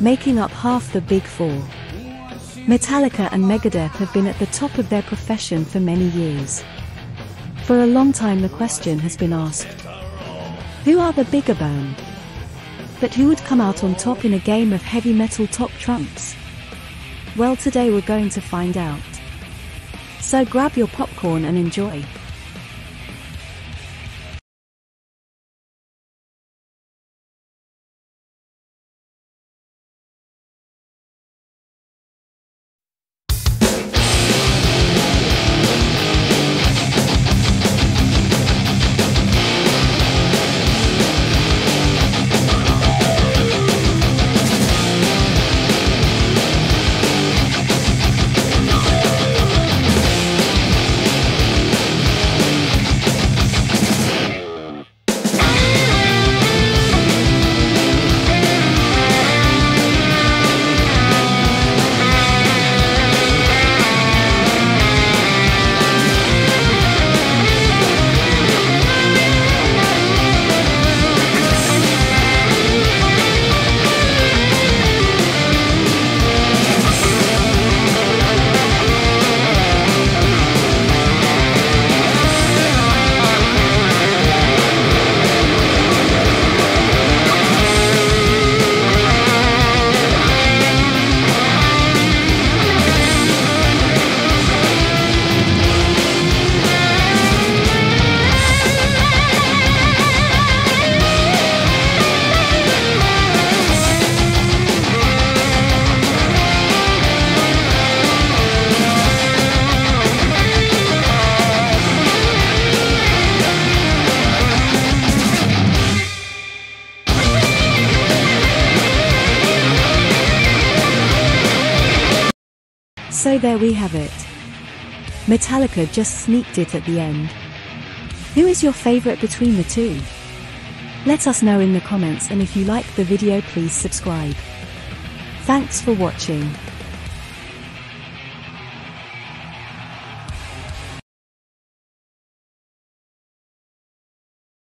making up half the big four. Metallica and Megadeth have been at the top of their profession for many years. For a long time the question has been asked, who are the bigger band? But who would come out on top in a game of heavy metal top trumps? Well today we're going to find out. So grab your popcorn and enjoy. So there we have it. Metallica just sneaked it at the end. Who is your favorite between the two? Let us know in the comments and if you like the video please subscribe. Thanks for watching.